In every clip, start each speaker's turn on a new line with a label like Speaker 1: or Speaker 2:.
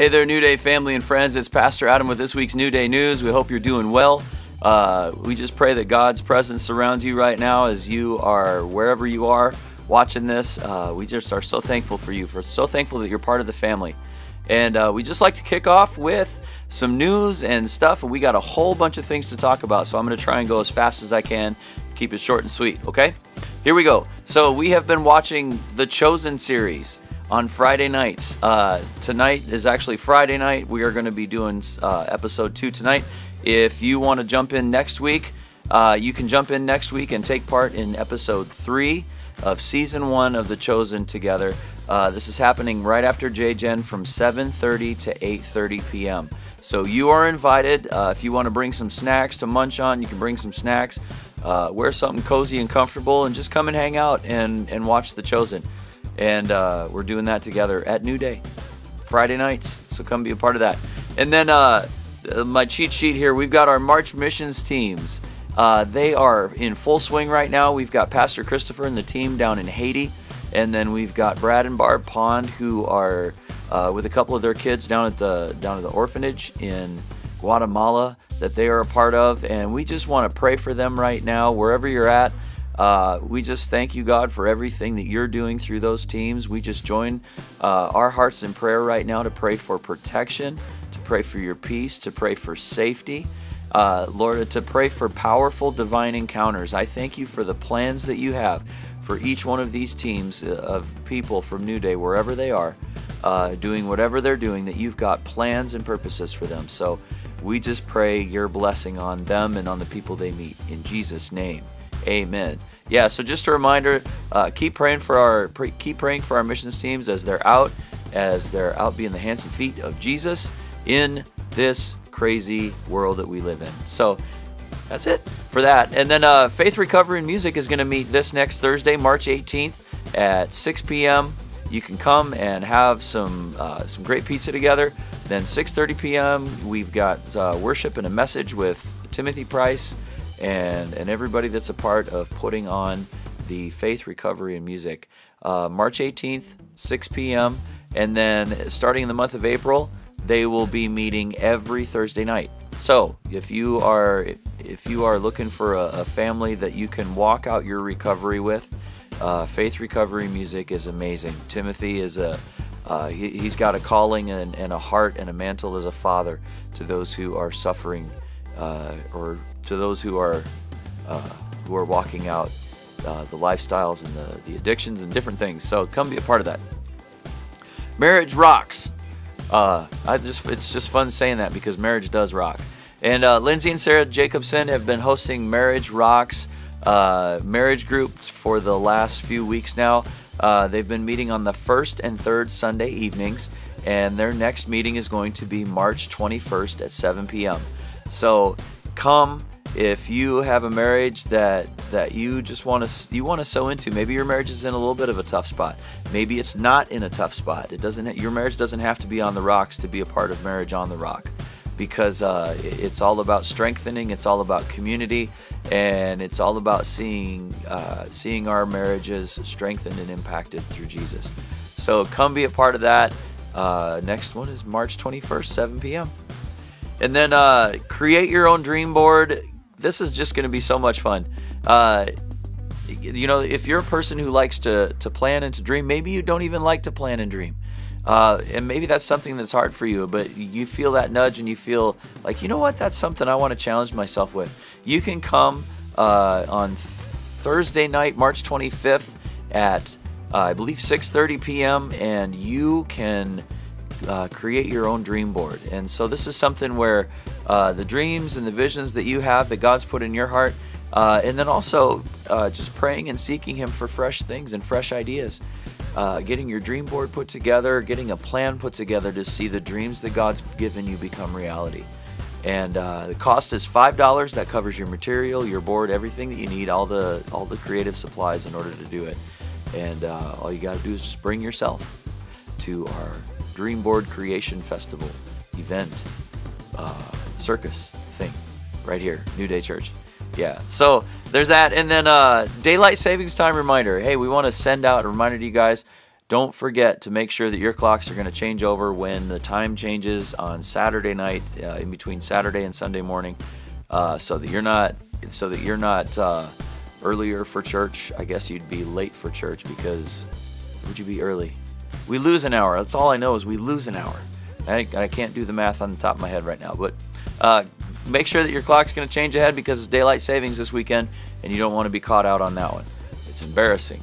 Speaker 1: Hey there, New Day family and friends. It's Pastor Adam with this week's New Day News. We hope you're doing well. Uh, we just pray that God's presence surrounds you right now as you are wherever you are watching this. Uh, we just are so thankful for you. For so thankful that you're part of the family. And uh, we just like to kick off with some news and stuff. And we got a whole bunch of things to talk about. So I'm going to try and go as fast as I can. Keep it short and sweet. Okay. Here we go. So we have been watching the Chosen series on Friday nights. Uh, tonight is actually Friday night. We are going to be doing uh, episode two tonight. If you want to jump in next week, uh, you can jump in next week and take part in episode three of season one of The Chosen together. Uh, this is happening right after JGen from 7:30 to 8:30 p.m. So you are invited. Uh, if you want to bring some snacks to munch on, you can bring some snacks. Uh, wear something cozy and comfortable, and just come and hang out and and watch The Chosen and uh, we're doing that together at New Day, Friday nights. So come be a part of that. And then uh, my cheat sheet here, we've got our March missions teams. Uh, they are in full swing right now. We've got Pastor Christopher and the team down in Haiti, and then we've got Brad and Barb Pond who are uh, with a couple of their kids down at the down at the orphanage in Guatemala that they are a part of, and we just want to pray for them right now wherever you're at. Uh, we just thank you, God, for everything that you're doing through those teams. We just join uh, our hearts in prayer right now to pray for protection, to pray for your peace, to pray for safety. Uh, Lord, to pray for powerful divine encounters. I thank you for the plans that you have for each one of these teams uh, of people from New Day, wherever they are, uh, doing whatever they're doing, that you've got plans and purposes for them. So we just pray your blessing on them and on the people they meet. In Jesus' name, amen yeah, so just a reminder: uh, keep praying for our keep praying for our missions teams as they're out, as they're out being the hands and feet of Jesus in this crazy world that we live in. So that's it for that. And then uh, Faith Recovery and Music is going to meet this next Thursday, March 18th at 6 p.m. You can come and have some uh, some great pizza together. Then 6:30 p.m. we've got uh, worship and a message with Timothy Price and, and everybody that's a part of putting on the Faith Recovery and Music. Uh, March 18th, 6 p.m. And then starting in the month of April, they will be meeting every Thursday night. So if you are if you are looking for a, a family that you can walk out your recovery with, uh, Faith Recovery Music is amazing. Timothy is a uh, he, has got a calling and, and, a heart and a mantle as a father to those who are suffering uh, or to those who are uh, who are walking out uh, the lifestyles and the, the addictions and different things. So come be a part of that. Marriage rocks. Uh, I just it's just fun saying that because marriage does rock. And uh, Lindsay and Sarah Jacobson have been hosting Marriage Rocks uh, marriage groups for the last few weeks now. Uh, they've been meeting on the first and third Sunday evenings, and their next meeting is going to be March 21st at 7 p.m. So come if you have a marriage that that you just want to you want to sow into maybe your marriage is in a little bit of a tough spot. Maybe it's not in a tough spot. It doesn't your marriage doesn't have to be on the rocks to be a part of marriage on the rock because uh, it's all about strengthening it's all about community and it's all about seeing uh, seeing our marriages strengthened and impacted through jesus. So come be a part of that. Uh, next one is march 21st 7 p.m and then uh, create your own dream board. This is just going to be so much fun. Uh, you know, if you're a person who likes to, to plan and to dream, maybe you don't even like to plan and dream. Uh, and maybe that's something that's hard for you, but you feel that nudge and you feel like, you know what, that's something I want to challenge myself with. You can come uh, on Thursday night, March 25th at, uh, I believe, 6.30 p.m., and you can uh, create your own dream board. And so this is something where uh, the dreams and the visions that you have that God's put in your heart, uh, and then also uh, just praying and seeking Him for fresh things and fresh ideas. Uh, getting your dream board put together, getting a plan put together to see the dreams that God's given you become reality. And uh, the cost is five dollars. That covers your material, your board, everything that you need, all the all the creative supplies in order to do it. And all you got to do is just bring yourself to our Dreamboard Creation Festival event, uh, circus thing, right here, New Day Church. Yeah, so there's that, and then uh, daylight savings time reminder. Hey, we want to send out a reminder to you guys. don't forget to make sure that your clocks are going to change over when the time changes on Saturday night, uh, in between Saturday and Sunday morning, uh, so that you're not so that you're not uh, earlier for church. I guess you'd be late for church because would you be early? We lose an hour. That's all I know is we lose an hour. I, I can't do the math on the top of my head right now, but uh, make sure that your clock's going to change ahead because it's daylight savings this weekend, and you don't want to be caught out on that one. It's embarrassing,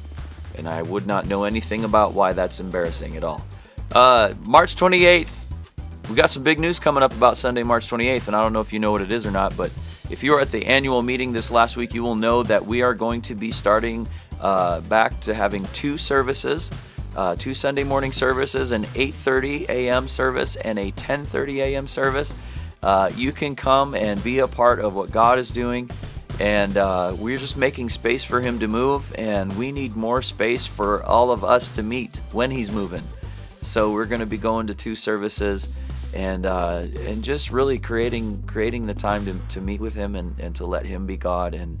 Speaker 1: and I would not know anything about why that's embarrassing at all. Uh, March 28th, we got some big news coming up about Sunday, March 28th, and I don't know if you know what it is or not, but if you were at the annual meeting this last week, you will know that we are going to be starting uh, back to having two services. Uh, two Sunday morning services, an 8:30 a.m. service and a 10:30 a.m. service. Uh, you can come and be a part of what God is doing, and uh, we're just making space for Him to move, and we need more space for all of us to meet when He's moving. So we're going to be going to two services, and uh, and just really creating creating the time to, to meet with Him and, and to let Him be God and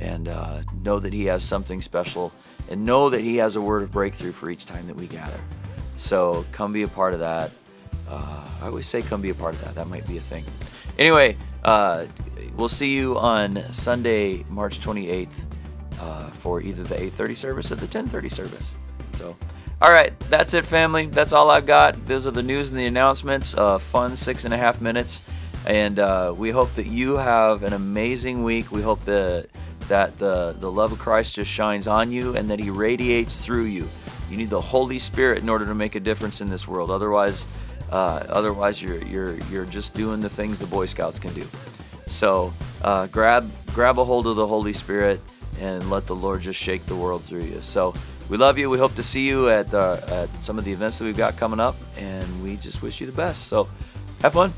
Speaker 1: and uh, know that He has something special and know that He has a word of breakthrough for each time that we gather. So come be a part of that. Uh, I always say come be a part of that. That might be a thing. Anyway, uh, we'll see you on Sunday, March 28th uh, for either the 8:30 service or the 10:30 service. So. All right, that's it, family. That's all I've got. Those are the news and the announcements. Uh, fun six and a half minutes, and uh, we hope that you have an amazing week. We hope that that the, the love of Christ just shines on you and that He radiates through you. You need the Holy Spirit in order to make a difference in this world. Otherwise, uh, otherwise you're you're you're just doing the things the Boy Scouts can do. So uh, grab grab a hold of the Holy Spirit and let the Lord just shake the world through you. So we love you. We hope to see you at uh, at some of the events that we've got coming up, and we just wish you the best. So have fun.